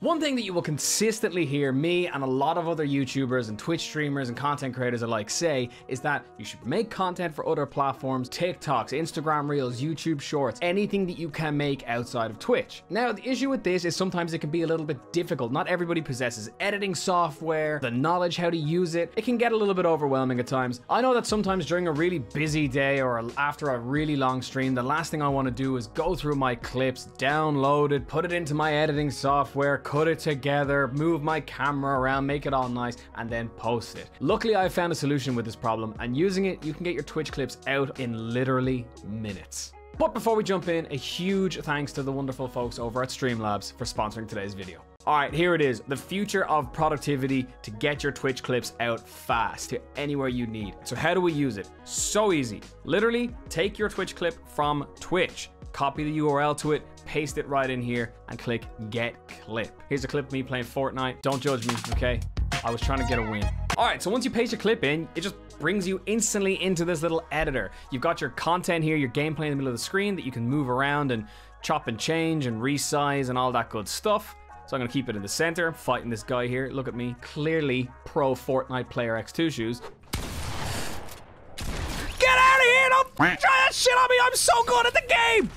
One thing that you will consistently hear me and a lot of other YouTubers and Twitch streamers and content creators alike say is that you should make content for other platforms, TikToks, Instagram Reels, YouTube Shorts, anything that you can make outside of Twitch. Now, the issue with this is sometimes it can be a little bit difficult. Not everybody possesses editing software, the knowledge how to use it. It can get a little bit overwhelming at times. I know that sometimes during a really busy day or after a really long stream, the last thing I want to do is go through my clips, download it, put it into my editing software, cut it together, move my camera around, make it all nice, and then post it. Luckily, I found a solution with this problem, and using it, you can get your Twitch clips out in literally minutes. But before we jump in, a huge thanks to the wonderful folks over at Streamlabs for sponsoring today's video. All right, here it is. The future of productivity to get your Twitch clips out fast to anywhere you need. So how do we use it? So easy. Literally, take your Twitch clip from Twitch, copy the URL to it, paste it right in here, and click Get Clip. Here's a clip of me playing Fortnite. Don't judge me, okay? I was trying to get a win. All right, so once you paste your clip in, it just brings you instantly into this little editor. You've got your content here, your gameplay in the middle of the screen that you can move around and chop and change and resize and all that good stuff. So I'm gonna keep it in the center. I'm fighting this guy here. Look at me. Clearly pro Fortnite player xTwoShoes. Get out of here! Don't try that shit on me! I'm so good at the game!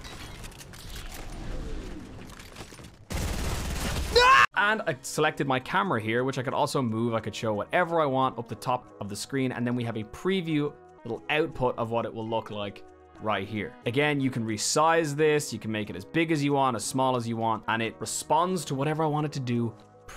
Ah! And I selected my camera here, which I could also move. I could show whatever I want up the top of the screen. And then we have a preview, little output of what it will look like right here. Again, you can resize this. You can make it as big as you want, as small as you want, and it responds to whatever I want it to do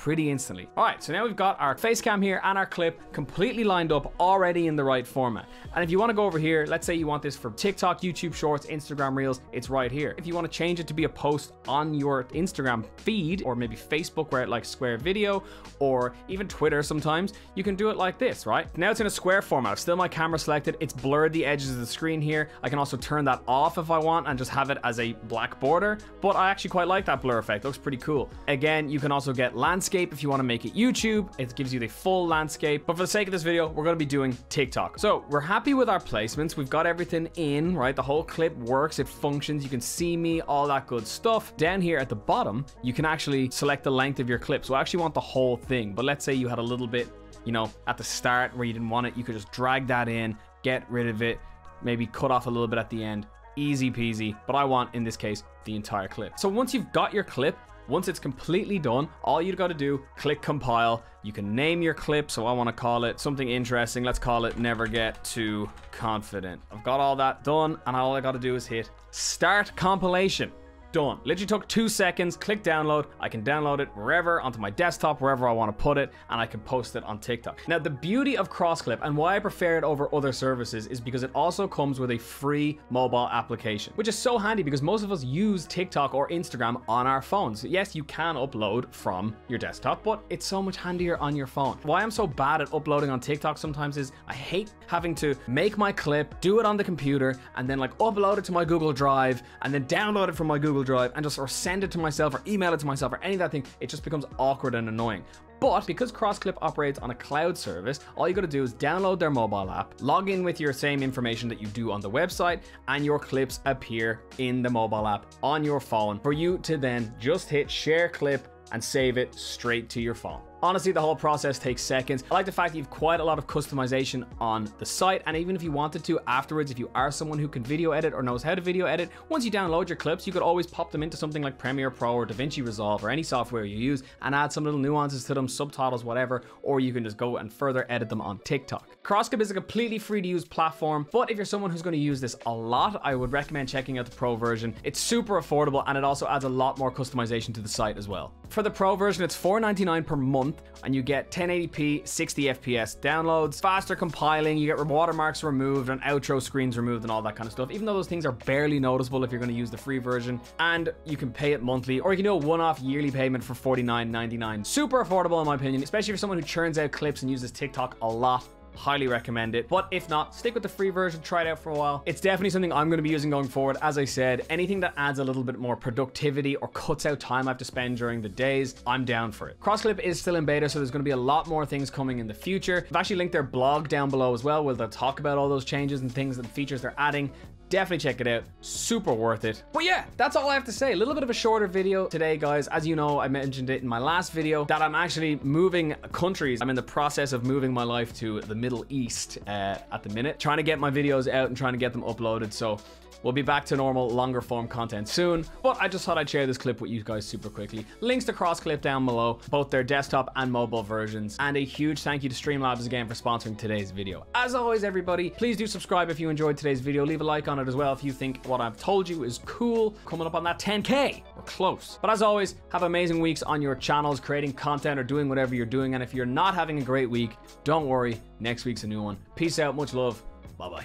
pretty instantly. All right, so now we've got our face cam here and our clip completely lined up already in the right format. And if you wanna go over here, let's say you want this for TikTok, YouTube Shorts, Instagram Reels, it's right here. If you wanna change it to be a post on your Instagram feed, or maybe Facebook where it likes square video, or even Twitter sometimes, you can do it like this, right? Now it's in a square format. Still my camera selected. It's blurred the edges of the screen here. I can also turn that off if I want and just have it as a black border, but I actually quite like that blur effect. Looks pretty cool. Again, you can also get landscape landscape if you want to make it YouTube. It gives you the full landscape. But for the sake of this video, we're going to be doing TikTok. So we're happy with our placements. We've got everything in, right? The whole clip works. It functions. You can see me, all that good stuff. Down here at the bottom, you can actually select the length of your clip. So I actually want the whole thing. But let's say you had a little bit, you know, at the start where you didn't want it. You could just drag that in, get rid of it, maybe cut off a little bit at the end easy peasy, but I want, in this case, the entire clip. So once you've got your clip, once it's completely done, all you've got to do, click compile. You can name your clip, so I want to call it something interesting. Let's call it never get too confident. I've got all that done, and all I got to do is hit start compilation done. Literally took two seconds, click download. I can download it wherever, onto my desktop, wherever I want to put it, and I can post it on TikTok. Now, the beauty of CrossClip and why I prefer it over other services is because it also comes with a free mobile application, which is so handy because most of us use TikTok or Instagram on our phones. Yes, you can upload from your desktop, but it's so much handier on your phone. Why I'm so bad at uploading on TikTok sometimes is I hate having to make my clip, do it on the computer, and then like upload it to my Google Drive, and then download it from my Google Drive and just or send it to myself or email it to myself or any of that thing, it just becomes awkward and annoying. But because CrossClip operates on a cloud service, all you gotta do is download their mobile app, log in with your same information that you do on the website, and your clips appear in the mobile app on your phone for you to then just hit share clip and save it straight to your phone. Honestly, the whole process takes seconds. I like the fact that you've quite a lot of customization on the site, and even if you wanted to afterwards, if you are someone who can video edit or knows how to video edit, once you download your clips, you could always pop them into something like Premiere Pro or DaVinci Resolve or any software you use and add some little nuances to them, subtitles, whatever, or you can just go and further edit them on TikTok. CrossClip is a completely free to use platform, but if you're someone who's going to use this a lot, I would recommend checking out the Pro version. It's super affordable and it also adds a lot more customization to the site as well. For the Pro version, it's $4.99 per month and you get 1080p, 60 FPS downloads, faster compiling, you get watermarks removed and outro screens removed and all that kind of stuff, even though those things are barely noticeable if you're going to use the free version. And you can pay it monthly or you can do a one-off yearly payment for $49.99. Super affordable in my opinion, especially for someone who churns out clips and uses TikTok a lot highly recommend it. But if not, stick with the free version, try it out for a while. It's definitely something I'm going to be using going forward. As I said, anything that adds a little bit more productivity or cuts out time I have to spend during the days, I'm down for it. CrossClip is still in beta, so there's going to be a lot more things coming in the future. I've actually linked their blog down below as well, where they'll talk about all those changes and things and features they're adding Definitely check it out. Super worth it. But yeah, that's all I have to say. A little bit of a shorter video today, guys. As you know, I mentioned it in my last video that I'm actually moving countries. I'm in the process of moving my life to the Middle East uh, at the minute, trying to get my videos out and trying to get them uploaded. So We'll be back to normal, longer form content soon, but I just thought I'd share this clip with you guys super quickly. Links to Crossclip down below, both their desktop and mobile versions, and a huge thank you to Streamlabs again for sponsoring today's video. As always, everybody, please do subscribe if you enjoyed today's video. Leave a like on it as well if you think what I've told you is cool. Coming up on that 10K, we're close. But as always, have amazing weeks on your channels, creating content or doing whatever you're doing. And if you're not having a great week, don't worry, next week's a new one. Peace out, much love, bye bye.